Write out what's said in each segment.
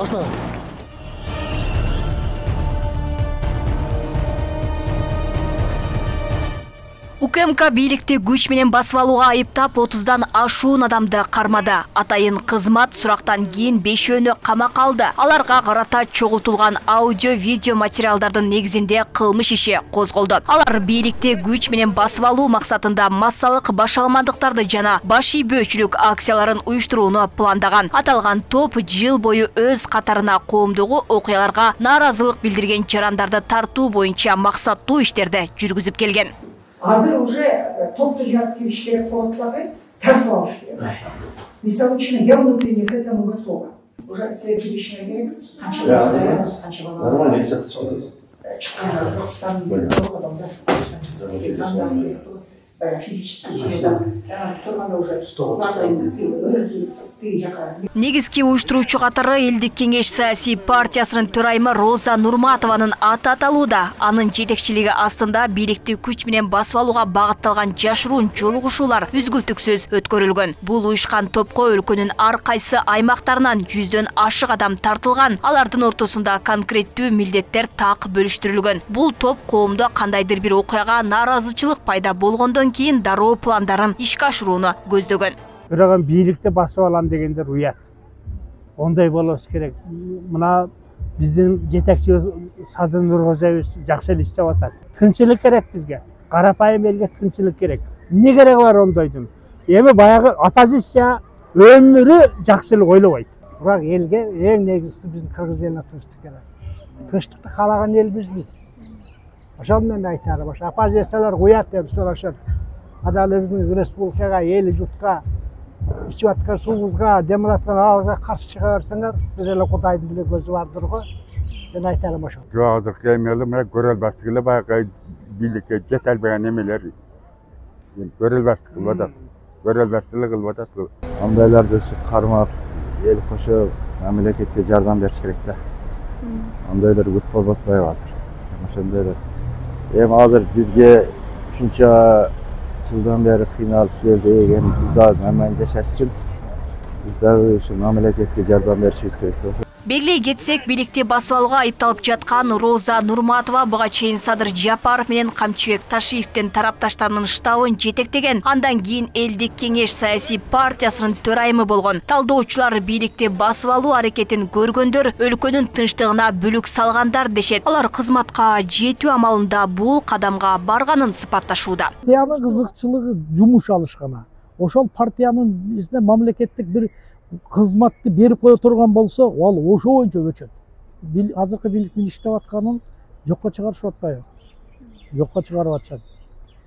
башла Укмк бийликти күч менен басып алууга айыптап отуздан ашуун адамды кармады. Атайын кызмат сурактан кийин бешөөнү камакка алды. Аларга карата чогултулган аудио видео материалдардын негизинде кылмыш иши козголду. Алар бийликти күч менен басып алуу максатында массалык башаламандыктарды жана баш ийбөөчүлүк акцияларын уюштурууну пландаган. Аталган топ жыл бою өз катарына коомдогу окуяларга нааразылык билдирген жарандарды тартуу боюнча максаттуу иштерди жүргүзүп келген Hazır уже topluca işleri kodladı, takma başlıyor. Misal için явно принято этому готово. Уже следующие işlere gerek yok. Normal eksik çıkıyor. Çıkan adam, sen bir adam da. Sen de yapılır. Негизги уюштуруучу катары элдик кеңеш саясий партиясынын төрайымы роза нурматованын аты аталууда. Анын жетекчилиги астында бийликти күч менен басып алууга багытталган жашыруун жолугушуулар үзгүлтүксүз өткөрүлгөн. Бул уюшкан топко өлкөнүн ар кайсы аймактарынан жүздөн ашык адам тартылган. Алардын ортосунда конкреттүү милдеттер так бөлүштүрүлгөн. Бул топ коомдо кандайдыр бир окуяга нааразычылык пайда болгондон кийин дароо пландарын ишке ашырууну көздөгөн бирок бийликти басып алам дегендер уят ондай болбош керек. Мына биздин жетекчибиз садыр нуркожоевич жакшы эле иштеп атат тынчылык керек бизге карапайым элге тынчылык керек. Эмне кереги бар ондойдун эми баягы оппозиция өмүрү жакшылык ойлобойт бирок элге эң негизгisi биздин кыргыз элине тынчтык керек. Тынчтыкты каалаган элбиз биз ошол менен айтарым ошо оппозициялар уят деп адал биздин республикага эл журтка ичип аткан суубузга демалып каршы чыга берсеңер сиз эле кудайдын деле көзү бардыр го мен айтарым ошол жок азыркы эми мына көрөлбастык эле баягы бийликке жете албаган эмелер көрөлбастык кылып атат көрөлбастык эле кылып атат андайларды ушу кармап эл кошо мамлекетке жардам бериш керек да андайлар көп болуп атпайбы азыр ошондойлор эми азыр бизге ушунча жылдан бері қиналып келдік енді біз дагы аман жашаш үчүн биз дагы ушу мамлекетке жардам беришибиз керек белгилей кетсек бийликти басып алууга айыпталып жаткан роза нурматова буга чейин садыр жапаров менен камчыбек ташиевдин тарапташтарынын штабын жетектеген. Андан кийин элдик кеңеш саясий партиясынын төрайымы болгон. Талдоочулар бийликти басып алуу аракетин көргөндөр өлкөнүн тынчтыгына бүлүк салгандар дешет. Алар кызматка жетүү амалында бул кадамга барганын сыпатташууда. Кызыкчылыгы жумуш алыш гана ошол партиянын ичинде мамлекеттик бир кызматты берип кое турган болсо ал ошо боюнча өчөт. Азыркы бийликтин иштеп атканын жокко чыгарышып атпайбы? Жокко чыгарып атышат.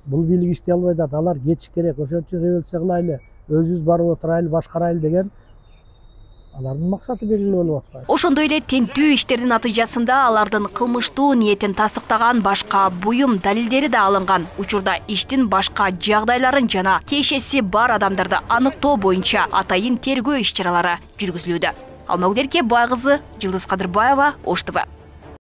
Бул бийлик иштей албай атат алар кетиш керек. Ошон үчүн революция кылайлы өзүбүз барып отурайлы башкарайлы деген алардын максаты белгилүү болуп атпайбы ошондой эле тинтүү иштердин натыйжасында алардын кылмыштуу ниетин тастыктаган башка буюм далилдери да алынган. Учурда иштин башка жагдайларын жана тиешеси бар адамдарды аныктоо боюнча атайын тергөө иш чаралары жүргүзүлүүдө. Алмагүл байкызы жылдыз кадырбаева ош тв